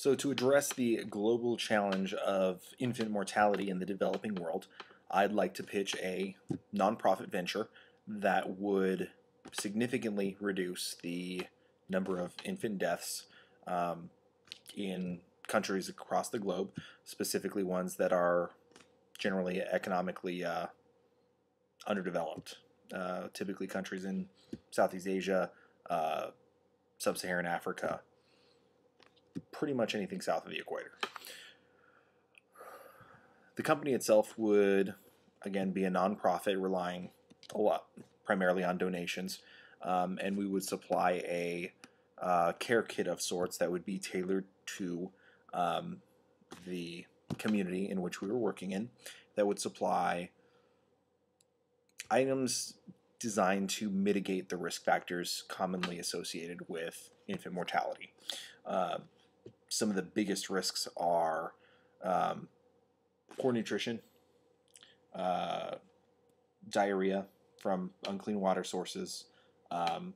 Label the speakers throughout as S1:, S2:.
S1: So, to address the global challenge of infant mortality in the developing world, I'd like to pitch a nonprofit venture that would significantly reduce the number of infant deaths um, in countries across the globe, specifically ones that are generally economically uh, underdeveloped. Uh, typically, countries in Southeast Asia, uh, Sub Saharan Africa, pretty much anything south of the equator. The company itself would, again, be a nonprofit relying a lot, primarily on donations, um, and we would supply a uh, care kit of sorts that would be tailored to um, the community in which we were working in, that would supply items designed to mitigate the risk factors commonly associated with infant mortality. Uh, some of the biggest risks are um, poor nutrition, uh, diarrhea from unclean water sources, um,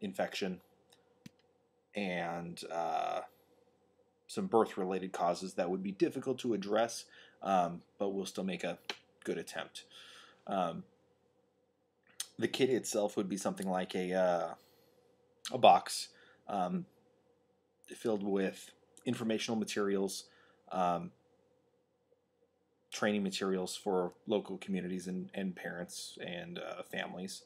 S1: infection, and uh, some birth related causes that would be difficult to address, um, but we'll still make a good attempt. Um, the kit itself would be something like a, uh, a box um, filled with informational materials, um, training materials for local communities and, and parents and uh, families,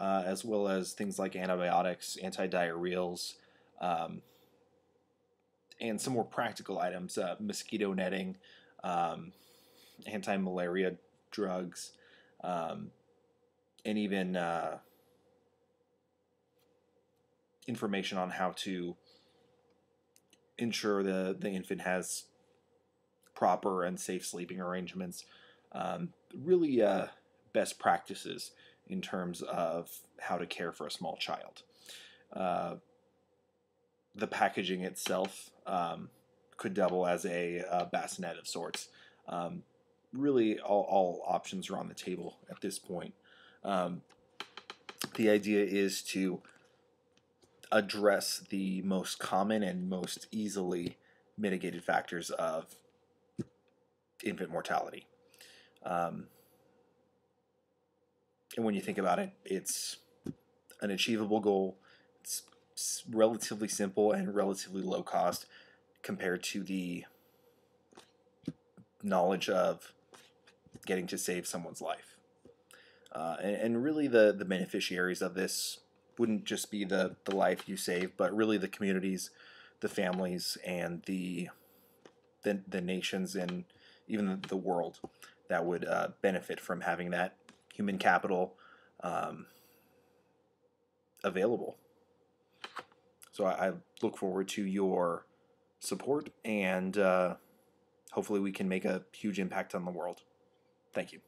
S1: uh, as well as things like antibiotics, antidiarrheals, um, and some more practical items, uh, mosquito netting, um, anti-malaria drugs, um, and even uh, information on how to ensure the, the infant has proper and safe sleeping arrangements. Um, really, uh, best practices in terms of how to care for a small child. Uh, the packaging itself um, could double as a, a, bassinet of sorts. Um, really, all, all, options are on the table at this point. Um, the idea is to address the most common and most easily mitigated factors of infant mortality. Um, and when you think about it, it's an achievable goal. It's relatively simple and relatively low cost compared to the knowledge of getting to save someone's life. Uh, and, and, really, the, the beneficiaries of this wouldn't just be the, the life you save, but really the communities, the families, and the the, the nations and even the, world that would uh, benefit from having that human capital um, available. So I, I, look forward to your support and uh, hopefully we can make a huge impact on the world. Thank you.